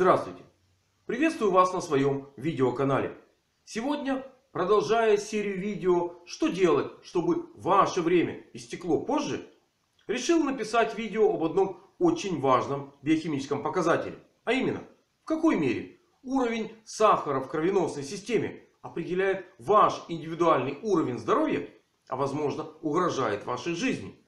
Здравствуйте! Приветствую вас на своем видеоканале. Сегодня, продолжая серию видео «Что делать, чтобы ваше время истекло позже?» Решил написать видео об одном очень важном биохимическом показателе. А именно, в какой мере уровень сахара в кровеносной системе определяет ваш индивидуальный уровень здоровья, а возможно угрожает вашей жизни.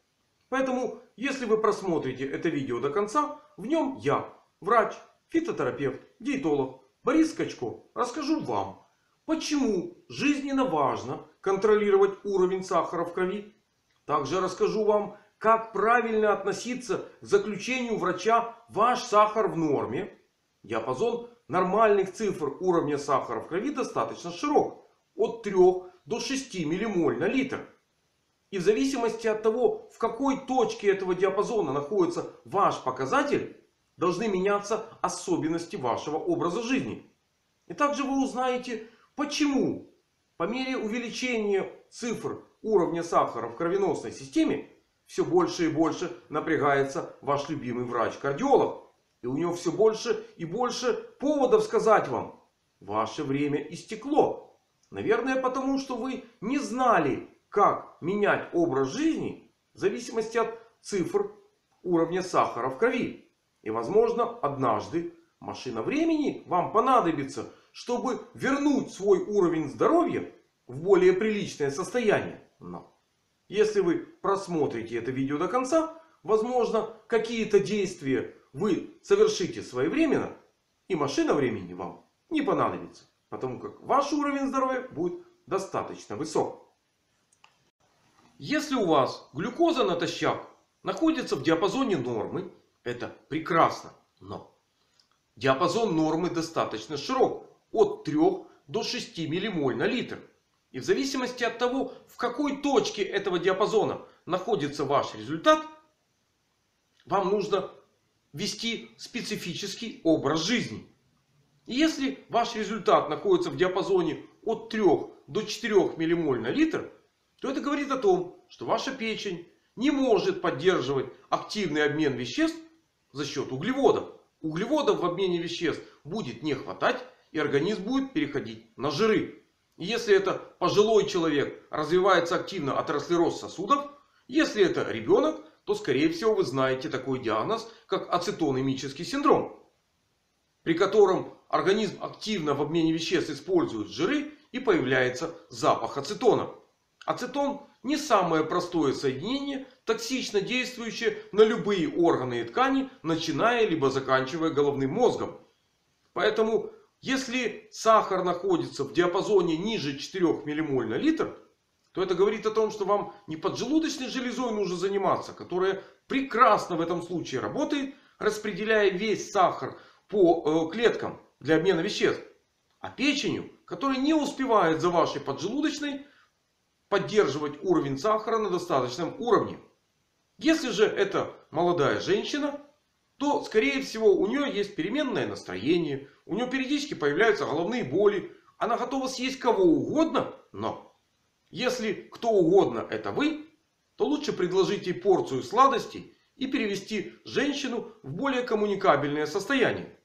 Поэтому, если вы просмотрите это видео до конца, в нем я, врач, фитотерапевт, диетолог Борис Скачко, расскажу вам, почему жизненно важно контролировать уровень сахара в крови. Также расскажу вам, как правильно относиться к заключению врача «Ваш сахар в норме». Диапазон нормальных цифр уровня сахара в крови достаточно широк. От 3 до 6 миллимоль на литр. И в зависимости от того, в какой точке этого диапазона находится ваш показатель, должны меняться особенности вашего образа жизни. И также вы узнаете, почему по мере увеличения цифр уровня сахара в кровеносной системе все больше и больше напрягается ваш любимый врач-кардиолог. И у него все больше и больше поводов сказать вам, ваше время истекло. Наверное, потому что вы не знали, как менять образ жизни в зависимости от цифр уровня сахара в крови. И возможно однажды машина времени вам понадобится, чтобы вернуть свой уровень здоровья в более приличное состояние. Но если вы просмотрите это видео до конца, возможно какие-то действия вы совершите своевременно. И машина времени вам не понадобится. Потому как ваш уровень здоровья будет достаточно высок. Если у вас глюкоза натощак находится в диапазоне нормы, это прекрасно. Но диапазон нормы достаточно широк. От 3 до 6 миллимоль на литр. И в зависимости от того, в какой точке этого диапазона находится ваш результат, вам нужно вести специфический образ жизни. И если ваш результат находится в диапазоне от 3 до 4 миллимоль на литр, то это говорит о том, что ваша печень не может поддерживать активный обмен веществ за счет углеводов. Углеводов в обмене веществ будет не хватать и организм будет переходить на жиры. Если это пожилой человек, развивается активно атеросклероз сосудов. Если это ребенок, то скорее всего вы знаете такой диагноз, как ацетонемический синдром. При котором организм активно в обмене веществ использует жиры и появляется запах ацетона. Ацетон не самое простое соединение, токсично действующее на любые органы и ткани, начиная либо заканчивая головным мозгом. Поэтому, если сахар находится в диапазоне ниже 4 миллимоль на литр, то это говорит о том, что вам не поджелудочной железой нужно заниматься, которая прекрасно в этом случае работает, распределяя весь сахар по э, клеткам для обмена веществ. А печенью, которая не успевает за вашей поджелудочной поддерживать уровень сахара на достаточном уровне. Если же это молодая женщина, то скорее всего у нее есть переменное настроение. У нее периодически появляются головные боли. Она готова съесть кого угодно. Но если кто угодно это вы, то лучше предложить ей порцию сладостей и перевести женщину в более коммуникабельное состояние.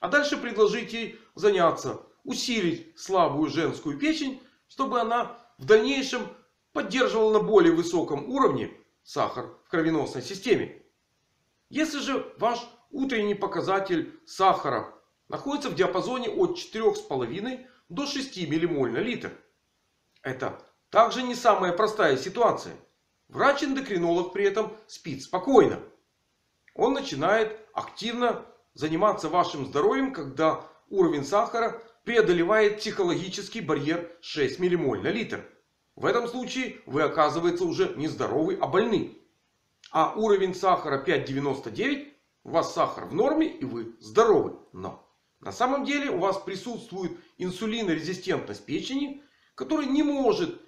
А дальше предложить ей заняться, усилить слабую женскую печень, чтобы она в дальнейшем поддерживал на более высоком уровне сахар в кровеносной системе. Если же ваш утренний показатель сахара находится в диапазоне от 4,5 до 6 миллимоль на литр. Это также не самая простая ситуация. Врач-эндокринолог при этом спит спокойно. Он начинает активно заниматься вашим здоровьем, когда уровень сахара преодолевает психологический барьер 6 миллимоль на литр. В этом случае вы оказывается уже не здоровый, а больны. А уровень сахара 5,99. У вас сахар в норме и вы здоровы. Но на самом деле у вас присутствует инсулинорезистентность печени. Которая не может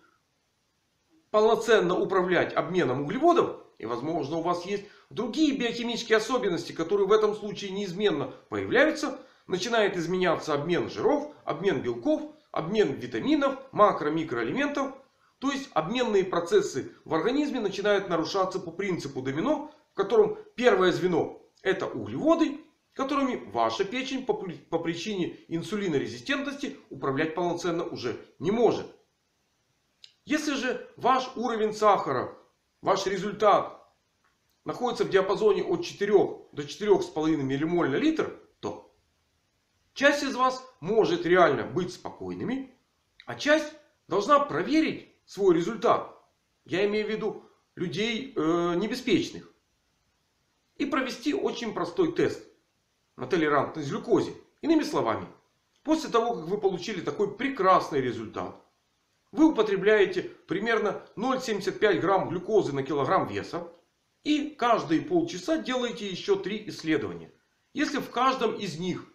полноценно управлять обменом углеводов. И возможно у вас есть другие биохимические особенности, которые в этом случае неизменно появляются. Начинает изменяться обмен жиров, обмен белков, обмен витаминов, макро-микроэлементов. То есть обменные процессы в организме начинают нарушаться по принципу домино. В котором первое звено это углеводы. которыми ваша печень по, причине инсулинорезистентности управлять полноценно уже не может. Если же ваш уровень сахара, ваш результат находится в диапазоне от 4 до 4,5 миллимоль на литр, часть из вас может реально быть спокойными, а часть должна проверить свой результат. Я имею в виду людей э, небеспечных. И провести очень простой тест на толерантность глюкозе. Иными словами, после того, как вы получили такой прекрасный результат, вы употребляете примерно 0,75 грамм глюкозы на килограмм веса. И каждые полчаса делаете еще три исследования. Если в каждом из них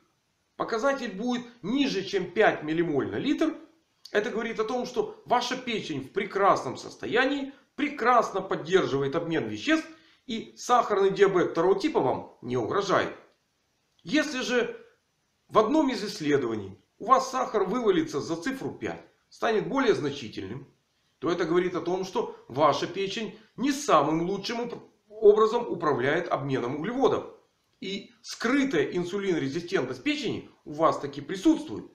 показатель будет ниже, чем 5 миллимоль на литр, это говорит о том, что ваша печень в прекрасном состоянии, прекрасно поддерживает обмен веществ и сахарный диабет второго типа вам не угрожает. Если же в одном из исследований у вас сахар вывалится за цифру 5, станет более значительным, то это говорит о том, что ваша печень не самым лучшим образом управляет обменом углеводов. И скрытая инсулинорезистентность печени у вас таки присутствует.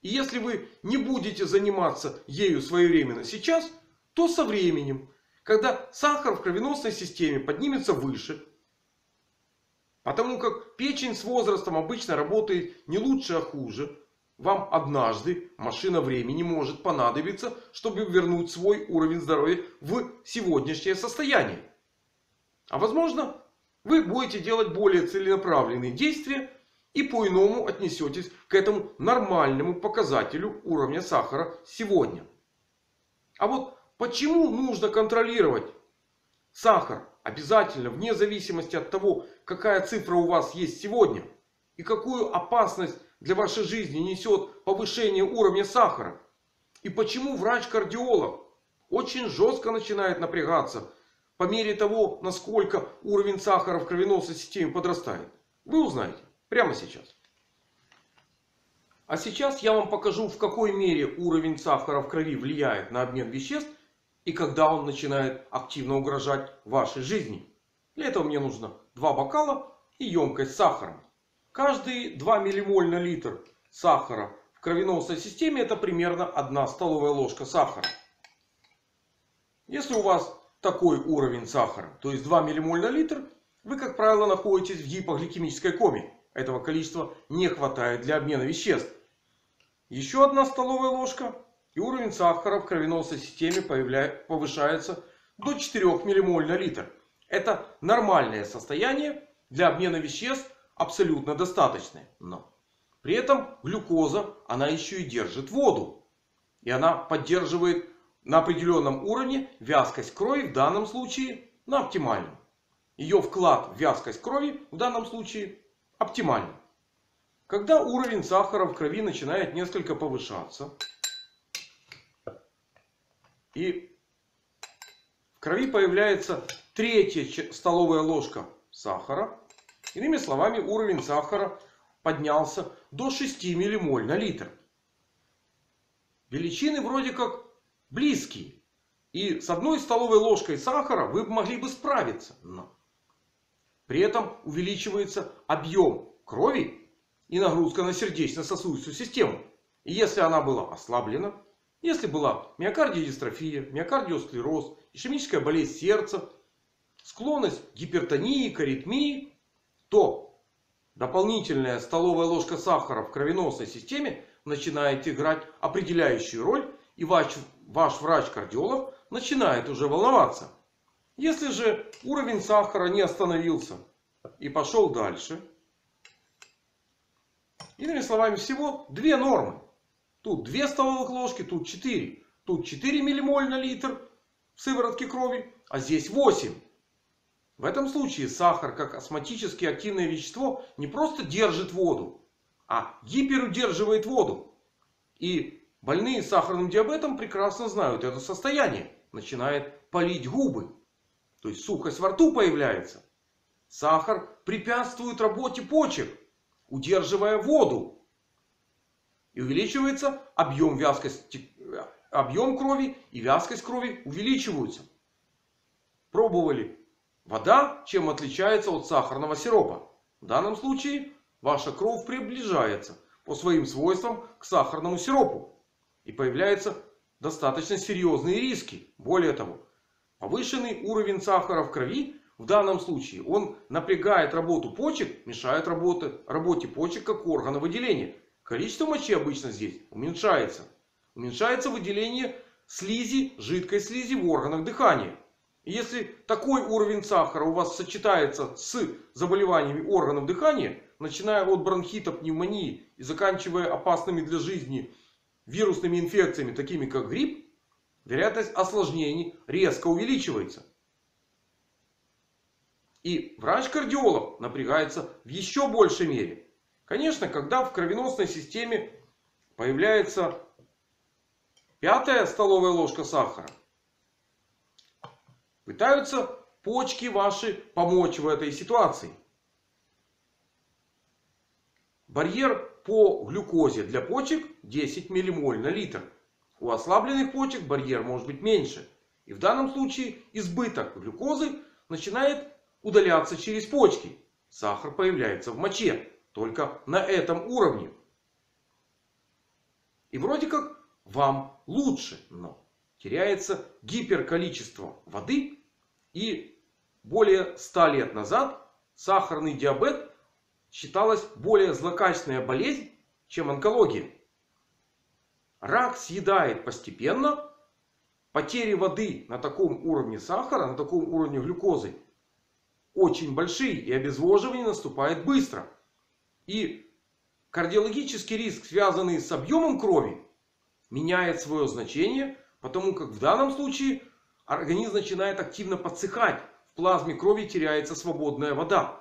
И если вы не будете заниматься ею своевременно сейчас, то со временем, когда сахар в кровеносной системе поднимется выше, Потому как печень с возрастом обычно работает не лучше, а хуже. Вам однажды машина времени может понадобиться, чтобы вернуть свой уровень здоровья в сегодняшнее состояние. А возможно, вы будете делать более целенаправленные действия и по-иному отнесетесь к этому нормальному показателю уровня сахара сегодня. А вот почему нужно контролировать сахар обязательно, вне зависимости от того, какая цифра у вас есть сегодня. И какую опасность для вашей жизни несет повышение уровня сахара. И почему врач-кардиолог очень жестко начинает напрягаться по мере того, насколько уровень сахара в кровеносной системе подрастает. Вы узнаете прямо сейчас. А сейчас я вам покажу в какой мере уровень сахара в крови влияет на обмен веществ и когда он начинает активно угрожать вашей жизни. Для этого мне нужно два бокала и емкость с сахаром. Каждые 2 миллимоль на литр сахара в кровеносной системе это примерно 1 столовая ложка сахара. Если у вас такой уровень сахара, то есть 2 миллимоль на литр, вы как правило находитесь в гипогликемической коме. Этого количества не хватает для обмена веществ. Еще одна столовая ложка и уровень сахара в кровеносной системе повышается до 4 миллимоль на литр. Это нормальное состояние для обмена веществ абсолютно достаточное. Но при этом глюкоза она еще и держит воду. И она поддерживает на определенном уровне вязкость крови в данном случае на оптимальном. Ее вклад в вязкость крови в данном случае оптимальный. Когда уровень сахара в крови начинает несколько повышаться, и в крови появляется третья столовая ложка сахара. Иными словами, уровень сахара поднялся до 6 миллимоль на литр. Величины вроде как близкие. И с одной столовой ложкой сахара вы могли бы справиться. Но при этом увеличивается объем крови и нагрузка на сердечно-сосудистую систему. И если она была ослаблена, если была миокардиодистрофия, миокардиосклероз, ишемическая болезнь сердца, склонность к гипертонии, к аритмии, то дополнительная столовая ложка сахара в кровеносной системе начинает играть определяющую роль. И ваш, ваш врач-кардиолог начинает уже волноваться. Если же уровень сахара не остановился и пошел дальше. Иными словами, всего две нормы. Тут 2 столовых ложки, тут 4. Тут 4 миллимоль на литр в сыворотке крови, а здесь 8. В этом случае сахар как осмотически активное вещество не просто держит воду, а гиперудерживает воду. И больные сахарным диабетом прекрасно знают это состояние. Начинает палить губы. То есть сухость во рту появляется. Сахар препятствует работе почек, удерживая воду и увеличивается объем вязкости, объем крови и вязкость крови увеличиваются. Пробовали. Вода чем отличается от сахарного сиропа? В данном случае ваша кровь приближается по своим свойствам к сахарному сиропу. И появляются достаточно серьезные риски. Более того, повышенный уровень сахара в крови в данном случае он напрягает работу почек, мешает работе, работе почек как органа выделения. Количество мочи обычно здесь уменьшается. Уменьшается выделение слизи, жидкой слизи в органах дыхания. И если такой уровень сахара у вас сочетается с заболеваниями органов дыхания, начиная от бронхита, пневмонии и заканчивая опасными для жизни вирусными инфекциями, такими как грипп, вероятность осложнений резко увеличивается. И врач-кардиолог напрягается в еще большей мере. Конечно, когда в кровеносной системе появляется пятая столовая ложка сахара, пытаются почки ваши помочь в этой ситуации. Барьер по глюкозе для почек 10 миллимоль на литр. У ослабленных почек барьер может быть меньше. И в данном случае избыток глюкозы начинает удаляться через почки. Сахар появляется в моче. Только на этом уровне. И вроде как вам лучше. Но теряется гиперколичество воды. И более 100 лет назад сахарный диабет считалась более злокачественная болезнь, чем онкология. Рак съедает постепенно. Потери воды на таком уровне сахара, на таком уровне глюкозы очень большие. И обезвоживание наступает быстро. И кардиологический риск, связанный с объемом крови, меняет свое значение. Потому как в данном случае организм начинает активно подсыхать. В плазме крови теряется свободная вода.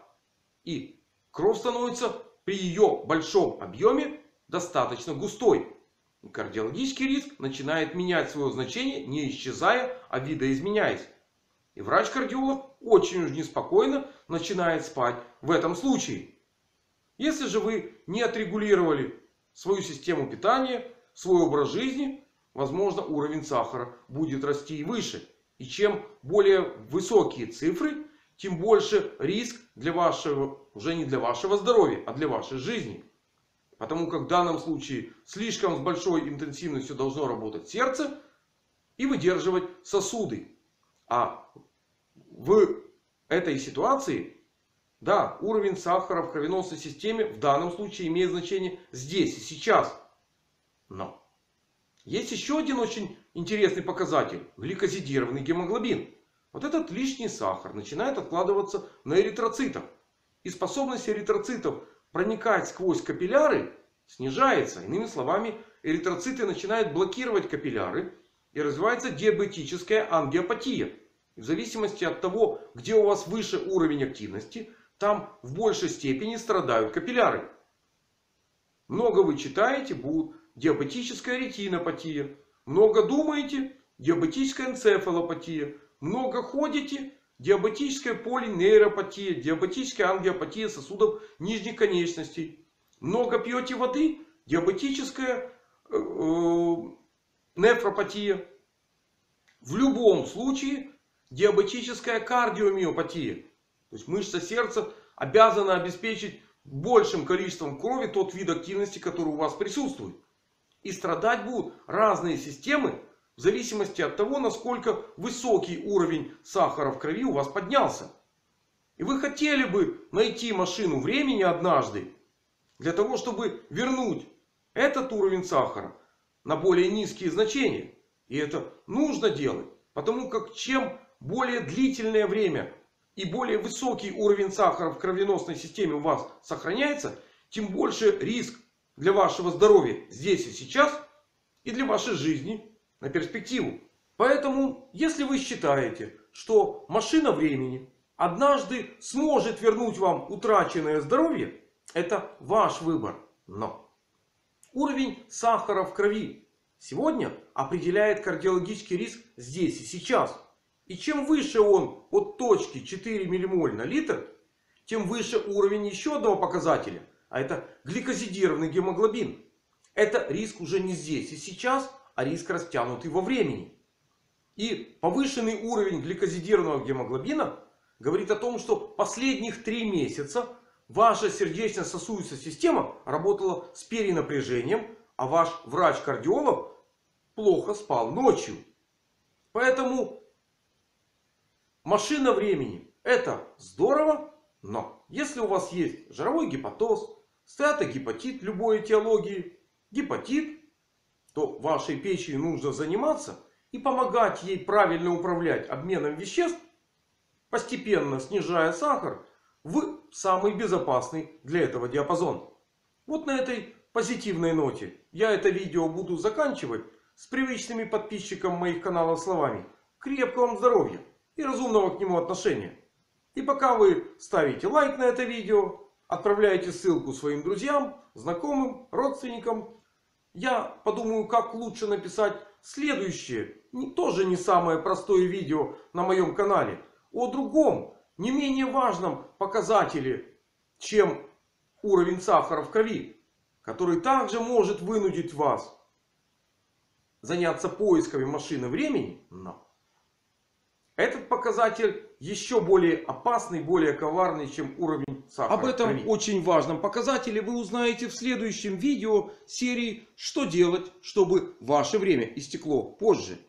И Кровь становится при ее большом объеме достаточно густой. Кардиологический риск начинает менять свое значение, не исчезая, а видоизменяясь. И врач-кардиолог очень уж неспокойно начинает спать в этом случае. Если же вы не отрегулировали свою систему питания, свой образ жизни, возможно уровень сахара будет расти и выше. И чем более высокие цифры, тем больше риск для вашего, уже не для вашего здоровья, а для вашей жизни. Потому как в данном случае слишком с большой интенсивностью должно работать сердце и выдерживать сосуды. А в этой ситуации, да, уровень сахара в кровеносной системе в данном случае имеет значение здесь и сейчас. Но есть еще один очень интересный показатель. Гликозидированный гемоглобин. Вот этот лишний сахар начинает откладываться на эритроцитах. И способность эритроцитов проникать сквозь капилляры снижается. Иными словами, эритроциты начинают блокировать капилляры. И развивается диабетическая ангиопатия. В зависимости от того, где у вас выше уровень активности, там в большей степени страдают капилляры. Много вы читаете, будет диабетическая ретинопатия. Много думаете, диабетическая энцефалопатия. Много ходите. Диабетическая полинейропатия. Диабетическая ангиопатия сосудов нижних конечностей. Много пьете воды. Диабетическая э, э, нефропатия. В любом случае диабетическая кардиомиопатия. То есть мышца сердца обязана обеспечить большим количеством крови тот вид активности, который у вас присутствует. И страдать будут разные системы в зависимости от того, насколько высокий уровень сахара в крови у вас поднялся. И вы хотели бы найти машину времени однажды. Для того, чтобы вернуть этот уровень сахара на более низкие значения. И это нужно делать. Потому как чем более длительное время и более высокий уровень сахара в кровеносной системе у вас сохраняется. Тем больше риск для вашего здоровья здесь и сейчас. И для вашей жизни на перспективу. Поэтому, если вы считаете, что машина времени однажды сможет вернуть вам утраченное здоровье, это ваш выбор. Но уровень сахара в крови сегодня определяет кардиологический риск здесь и сейчас. И чем выше он от точки 4 ммоль на литр, тем выше уровень еще одного показателя. А это гликозидированный гемоглобин. Это риск уже не здесь и сейчас, а риск растянутый во времени. И повышенный уровень гликозидированного гемоглобина говорит о том, что последних 3 месяца ваша сердечно-сосудистая система работала с перенапряжением, а ваш врач-кардиолог плохо спал ночью. Поэтому машина времени это здорово, но если у вас есть жировой гепатоз, стеатогепатит любой этиологии, гепатит, то вашей печени нужно заниматься и помогать ей правильно управлять обменом веществ, постепенно снижая сахар в самый безопасный для этого диапазон. Вот на этой позитивной ноте я это видео буду заканчивать с привычными подписчикам моих каналов словами. Крепкого вам здоровья и разумного к нему отношения. И пока вы ставите лайк на это видео, отправляете ссылку своим друзьям, знакомым, родственникам. Я подумаю, как лучше написать следующее, тоже не самое простое видео на моем канале. О другом, не менее важном показателе, чем уровень сахара в крови. Который также может вынудить вас заняться поисками машины времени. Но этот показатель еще более опасный, более коварный, чем уровень сахара Об этом крови. очень важном показателе вы узнаете в следующем видео серии «Что делать, чтобы ваше время истекло позже».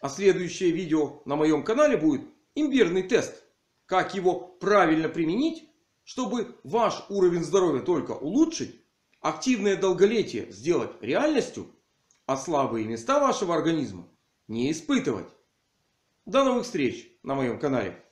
А следующее видео на моем канале будет имбирный тест. Как его правильно применить, чтобы ваш уровень здоровья только улучшить, активное долголетие сделать реальностью, а слабые места вашего организма не испытывать. До новых встреч на моем канале.